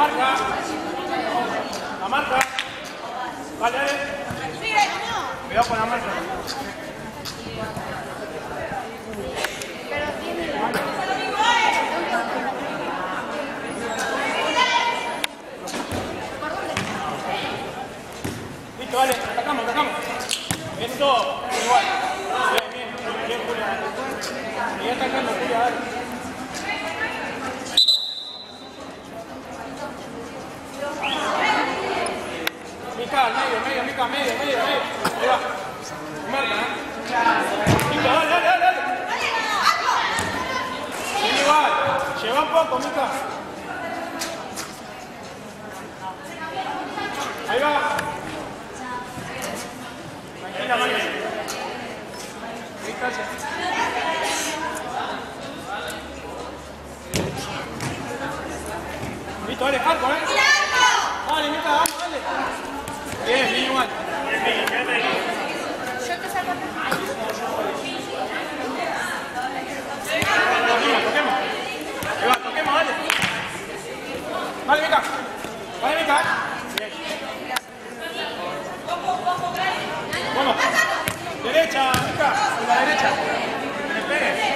marca. La marca. Vale. Cuidado con la marca. Listo, vale, atacamos, atacamos. Eso, igual. Bien, bien, bien, Julia. Sigue atacando, Julia, dale. Mica, al medio, medio, Mica, medio, medio, medio. Ahí va. Marca, ¿eh? Mica, dale, dale, dale. dale. Igual. Lleva un poco, Mica. Ahí va. Tranquila, María. Distancia. Listo, dale, Marco, ¿eh? Dale, Mica, vamos, dale. Que arriba. Ahí va. Marca, Julia. Marca, Julia. Dale. Sigue, sigue, sigue.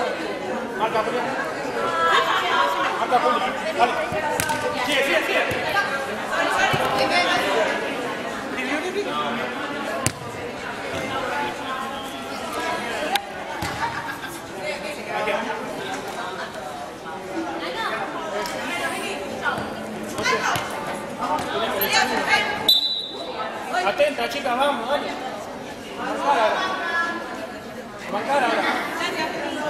Aquí. Atenta, chicas, vamos, dale. Marcar ahora. Marcar ahora.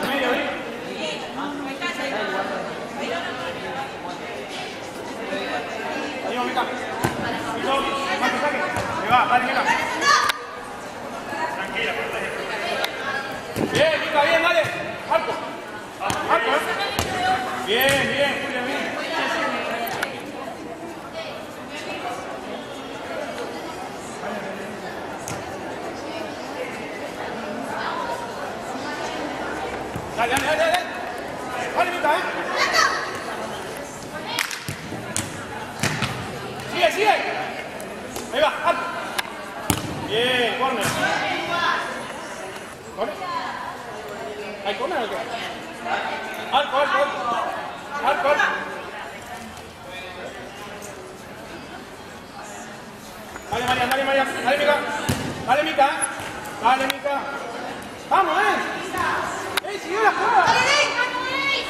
Medio, ¿eh? Ahí va, Mica. Listo. Marco, saque. Ahí va, dale, dale. Dale, dale, Mica, ¿eh? Sigue, sigue. Ahí va, alto. Bien, corner. ¿Corner? ¿Hay corner o qué? Alto, alto, alto. Alto, alto. Dale, María, dale, María. Dale, Mica. Dale, Mica. Dale, Mica. Vamos, eh. ¡Ey, sigue la jugada!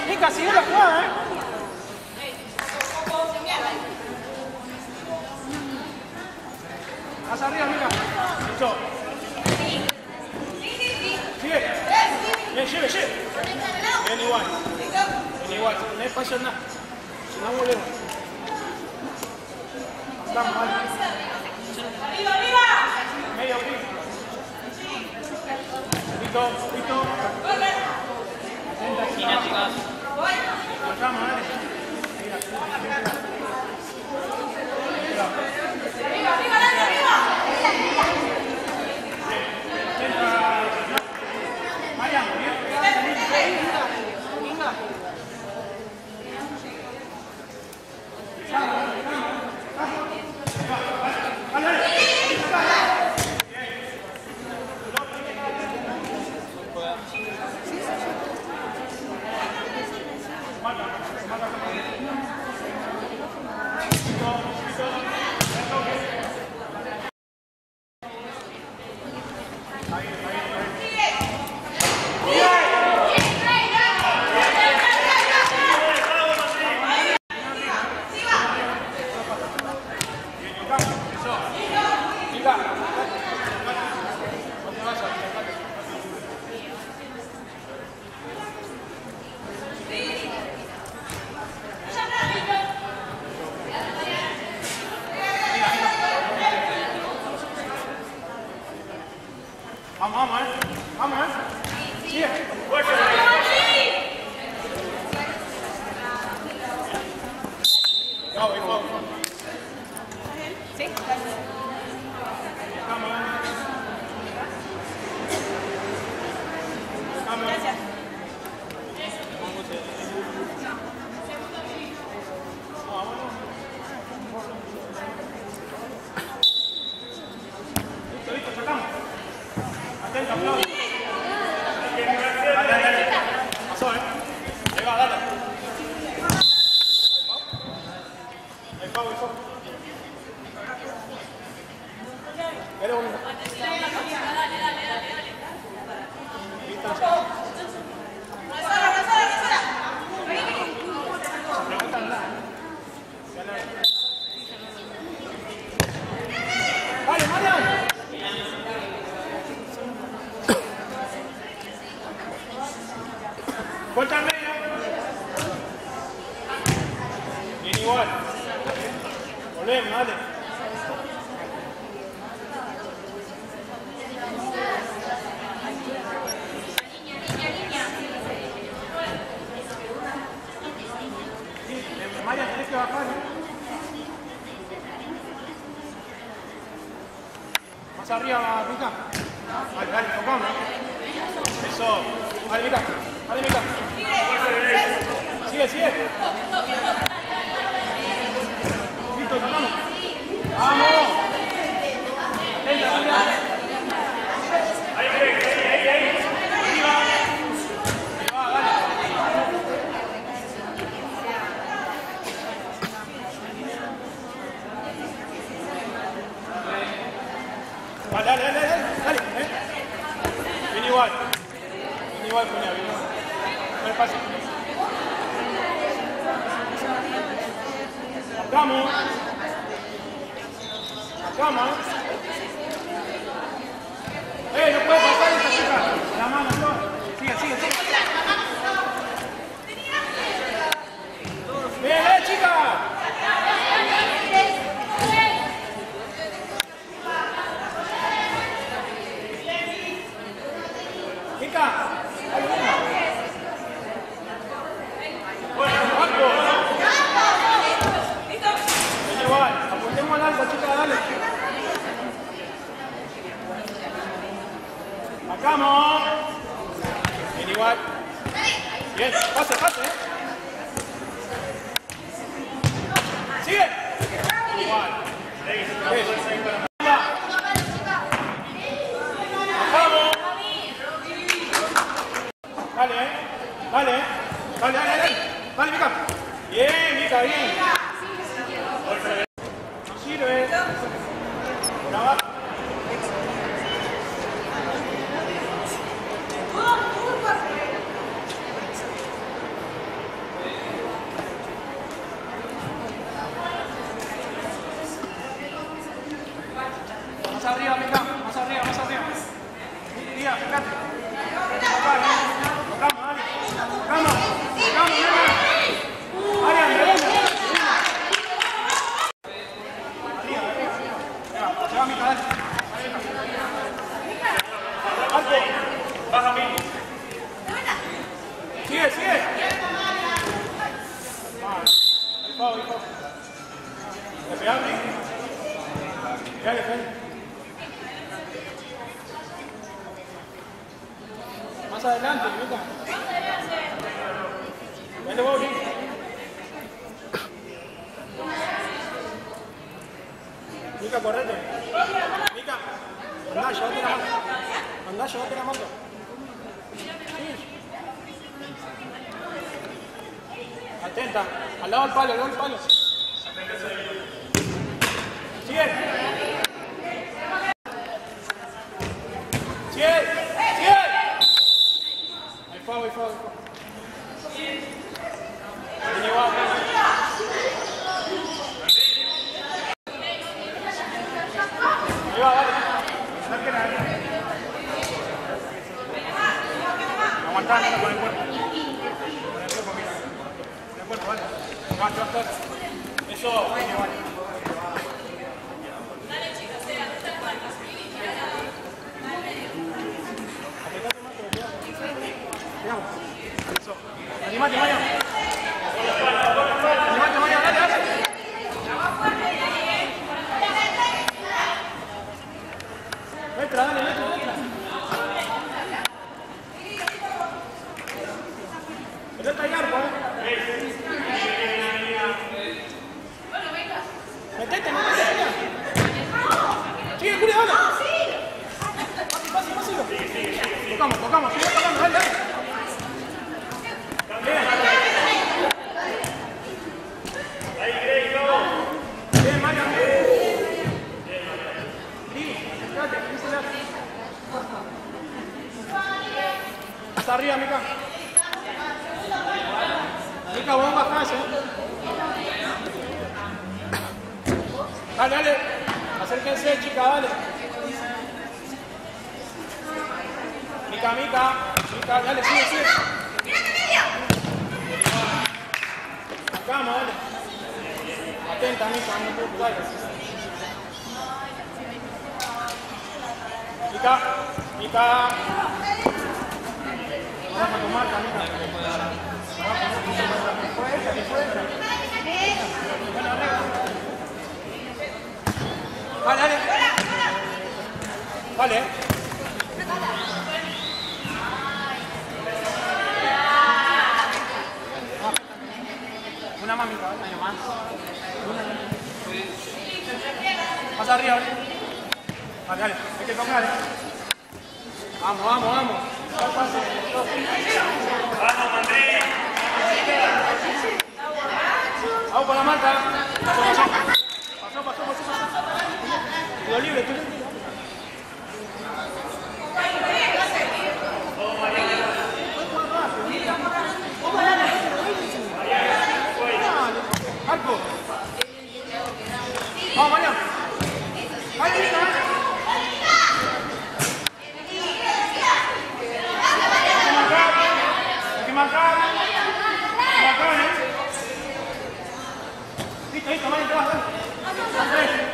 Mica, sigue la jugada, eh. Más arriba, Mica. Listo. Sigue. Bien, lleve, lleve. Bien igual. Bien igual. No hay espacio en nada. Si no volvemos. Vamos, vale. Medio piso. Listo, listo. Atenta, chicas. Marcamos, dale. Mariano, bien. Dale, Vale, vale, vale, vale, vale, Mica. Bien, Mica, bien. Atenta, al lado del palo, al lado del palo. Sigue. Vamos con la. Pasó, pasó, pasó, pasó. Libre. Okay, come on, come on.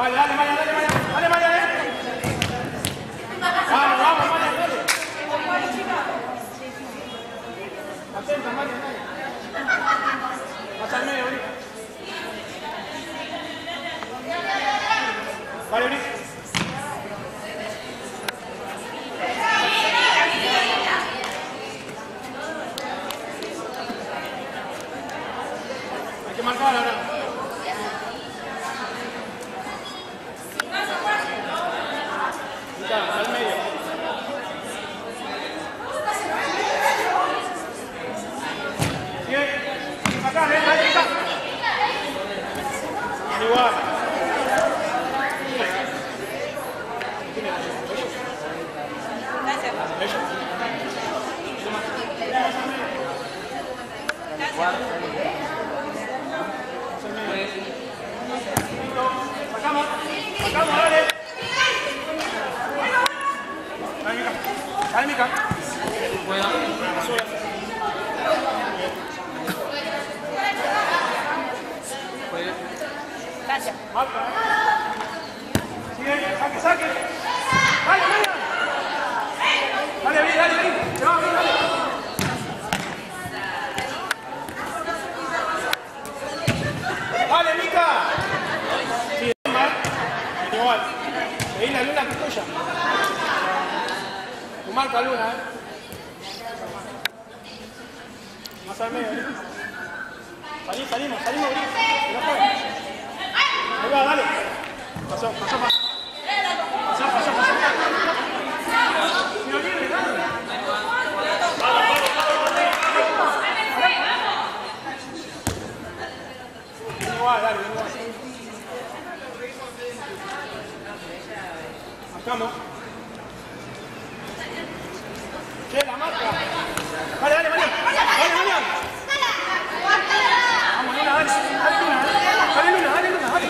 Vale, dale, vale, dale, vale, dale, vale, dale. Vamos, vamos, vale, dale. Atenta, vale, dale. Mica. Buena. Puede. Gracias. Sigue, saque, saque. Dale, dale. Dale, dale, dale. Dale, Mica. Sí, mal. Igual. Ahí la luna que es tuya. Tu marca luna, eh. Más al medio, ¿eh? Salí, salimos, salimos, Gris. Ahí va, dale. Pasó, pasó, pasó. Pasó, pasó, pasó. Igual. Dale, dale, Marian. Dale, Marian. Vamos, Luna, dale. Dale, Luna. Dale, Luna, dale, Luna, dale.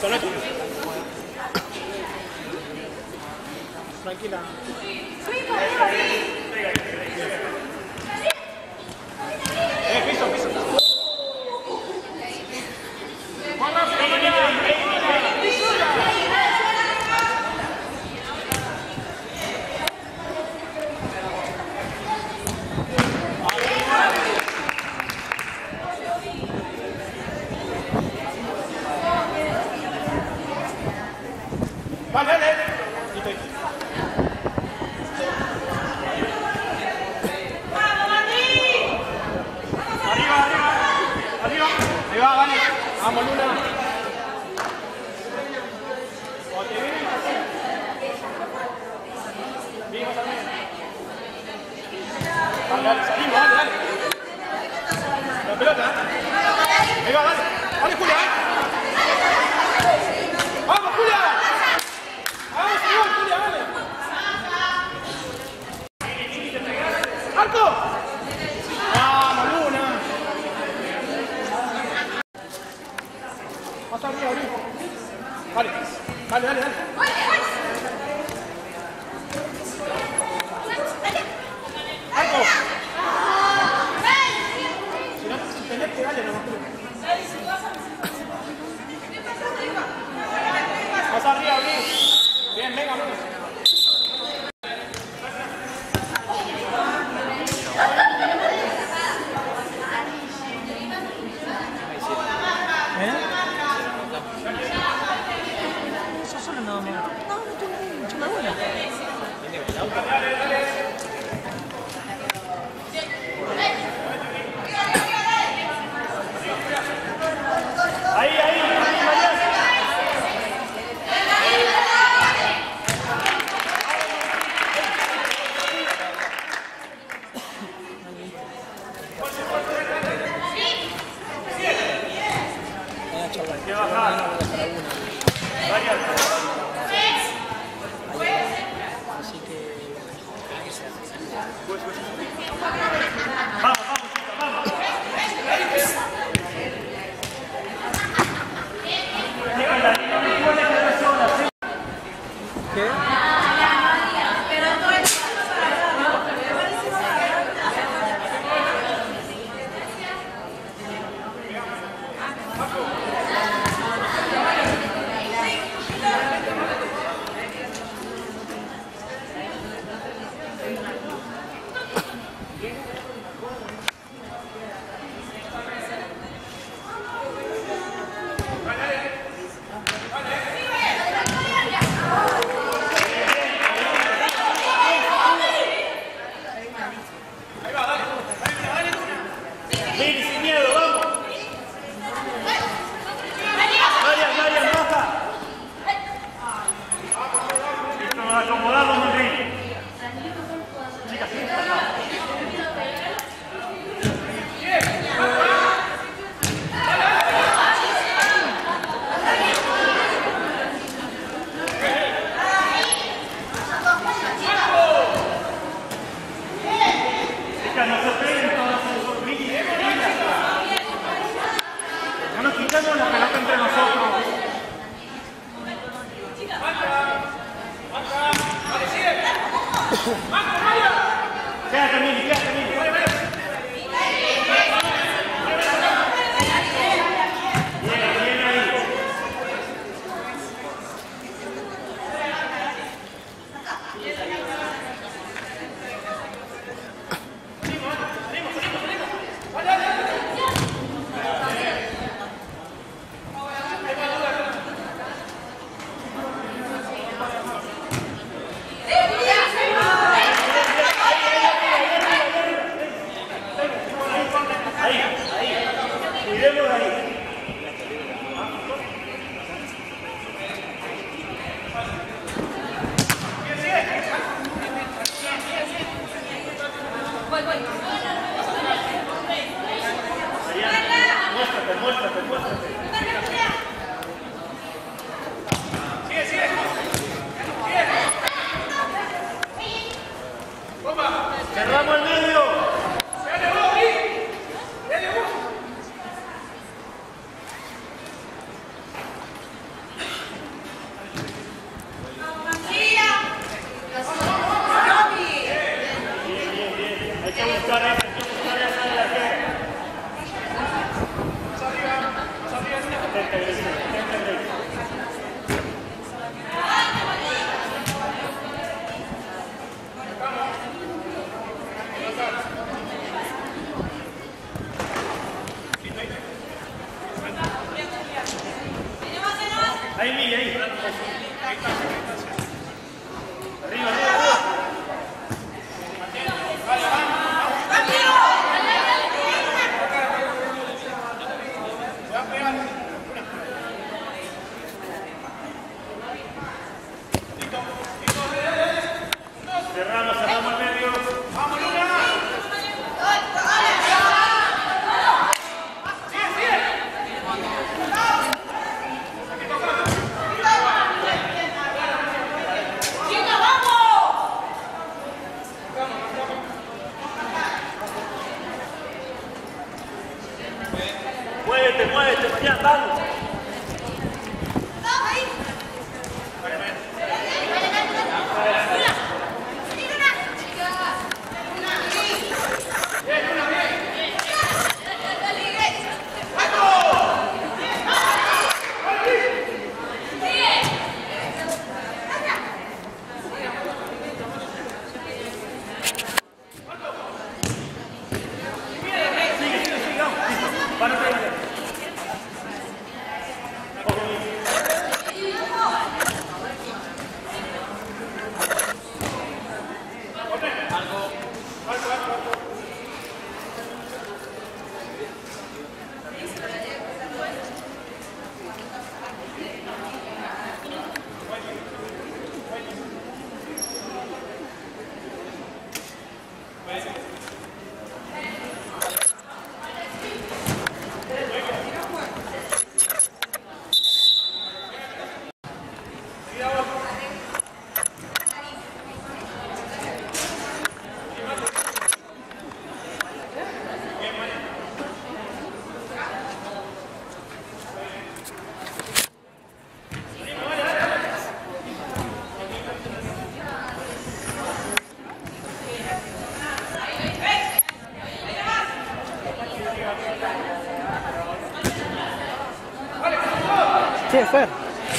Solo. Tranquila. Eh,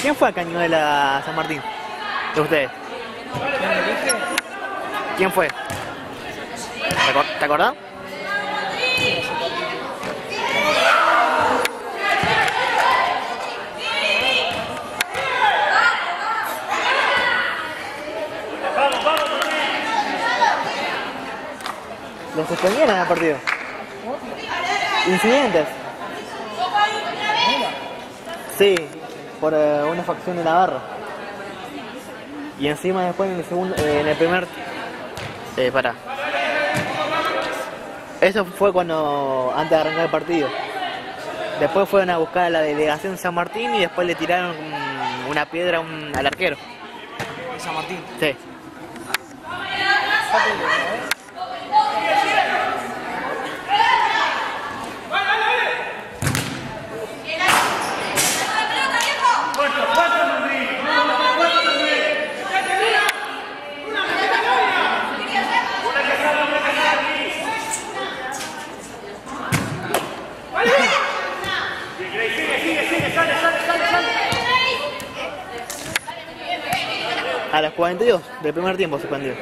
¿quién fue a Cañuela San Martín? De ustedes. ¿Quién fue? ¿Te, acor- ¿te acordás? Los suspendieron en el partido. Incidentes. Sí, por eh, una facción de Navarra. Y encima después en el segundo, eh, en el primer, eh, para. Eso fue cuando antes de arrancar el partido. Después fueron a buscar a la delegación San Martín y después le tiraron una piedra un- al arquero. San Martín. Sí. 42 del primer tiempo suspendido.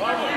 ¡Vamos,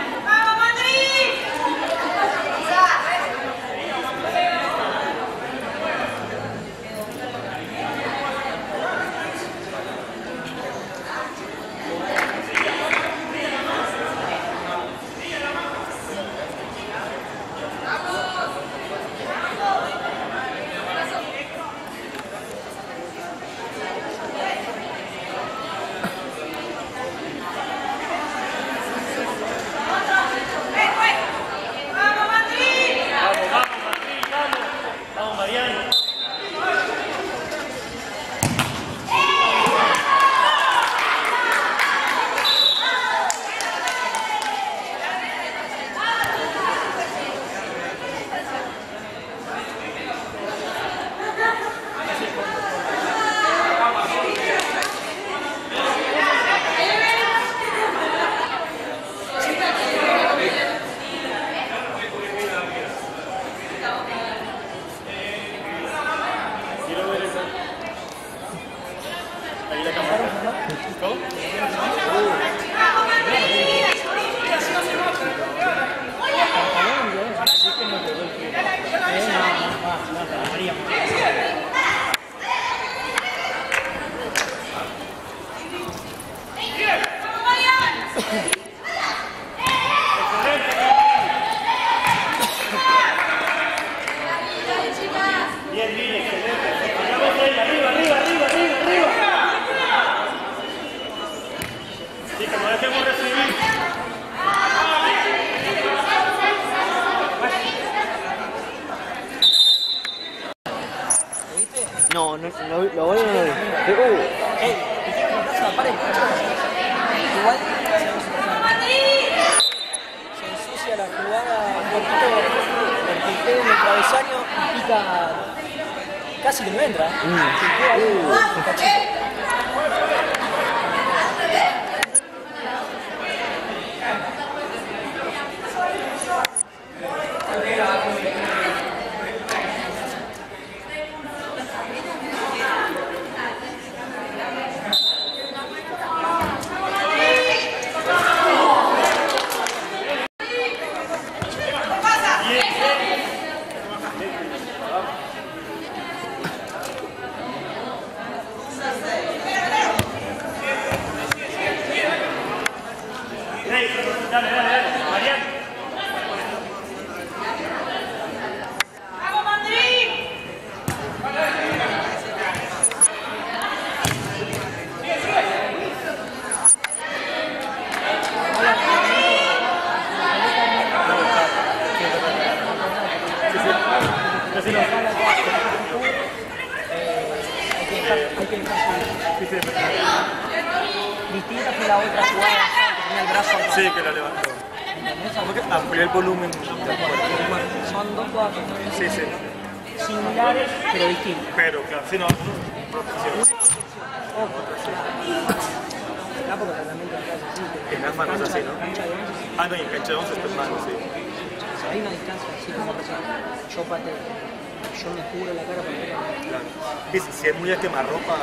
si, es muy este a quemarropa,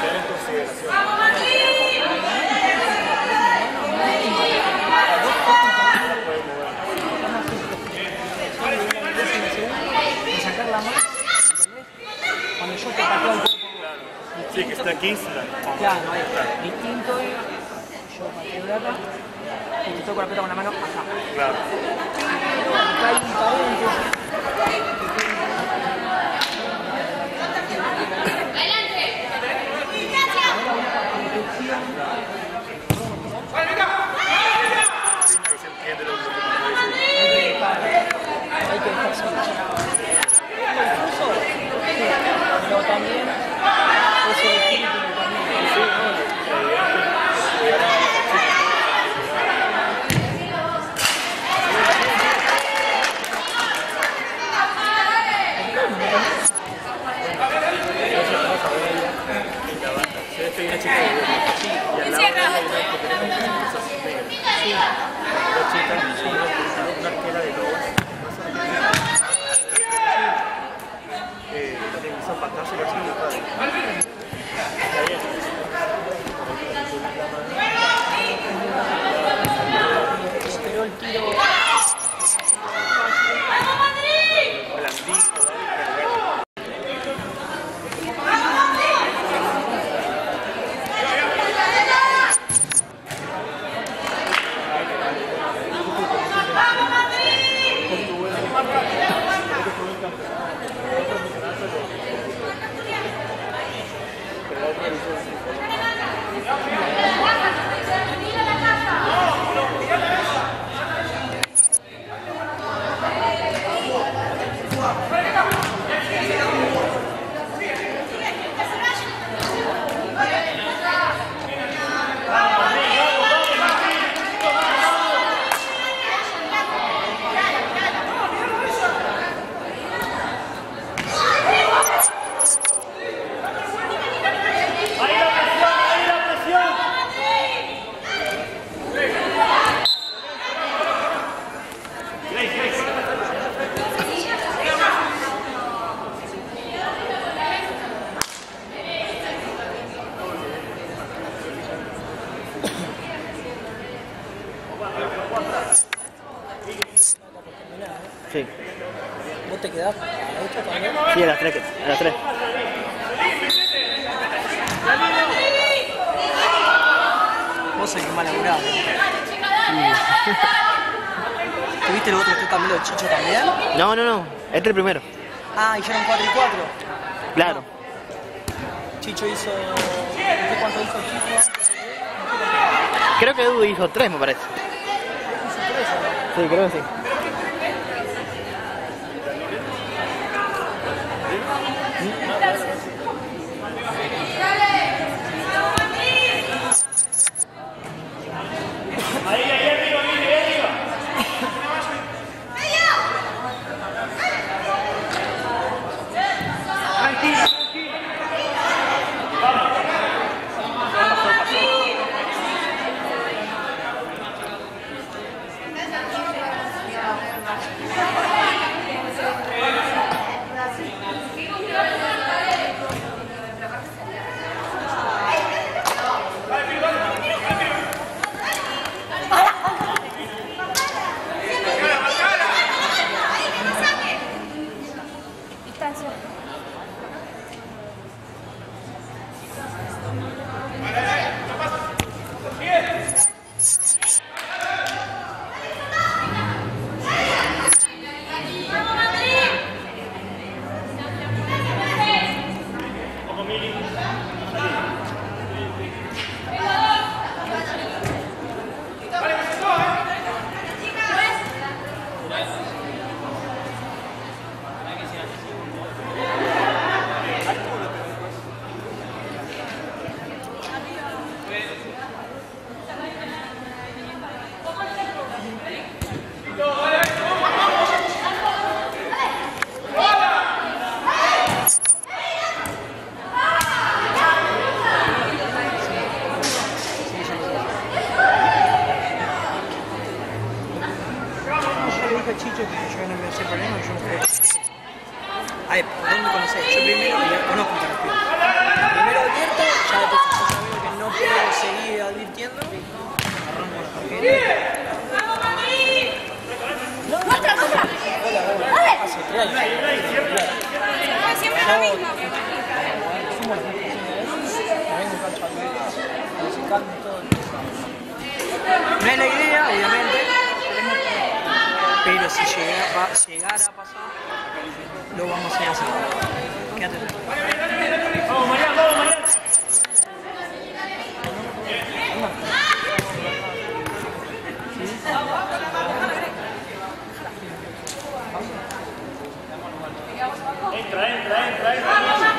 tener en Cuando yo te pateo el. Sí, que está aquí. Claro, no es. Distinto es, yo pateo de acá, y te toco la pelota con la mano acá. Claro. hay que dejarse confuso, pero eh, también es el espíritu también. Estoy. Pochita, una arquera de Lobos. Eh, se gasta en la radio. Pero el tiro... Ah, soy un mal laburado. Mm. ¿Tuviste el otro que Camilo Chicho también? No, no, no. Este es el primero. Ah, hicieron 4 y 4. Claro. Chicho hizo. No sé cuánto hizo Chicho. Creo que Dudu hizo 3, me parece. Hizo 3, ¿no? Sí, creo que sí. si llegara, llegar a pasar, lo vamos a hacer. Quédate. Vamos, Mariano, vamos, Mariano. Entra, entra, entra, entra.